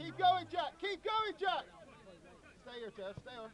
Keep going, Jack. Keep going, Jack. Stay here, Jeff. Stay here.